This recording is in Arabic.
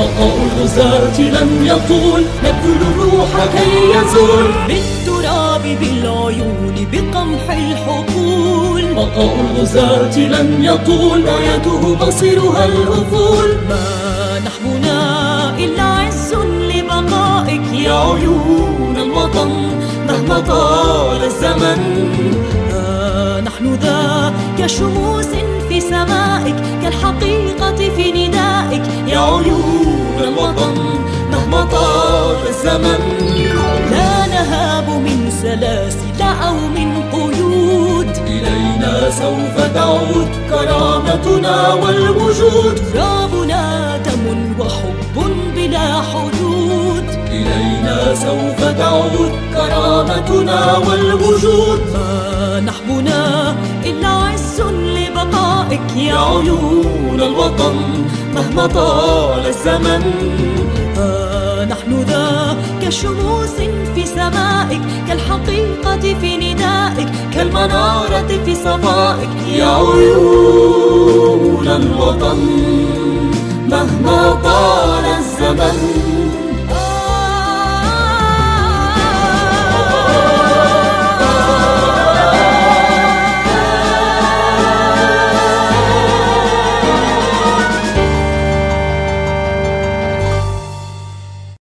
الغزاة لن يطول نبذل الروح كي يزول. بالتراب بالعيون بقمح الحقول. بقاء الغزاة لن يطول رايته مصيرها الأفول ما نحبنا إلا عز لبقائك يا عيون الوطن مهما طال الزمن. ها نحن ذا كشموس في سمائك كالحقيقة في ندائك يا عيون الوطن مهما طال الزمن لا نهاب من سلاسل أو من قيود. إلينا سوف تعود كرامتنا والوجود. ترابنا دم وحب بلا حدود. إلينا سوف تعود كرامتنا والوجود. ما نحبنا إلا عز لبقائك يا عيون الوطن مهما طال الزمن. نحن ذا كشموس في سمائك كالحقيقة في ندائك كالمنارة في صفائك. يا عيون الوطن مهما طال الزمن.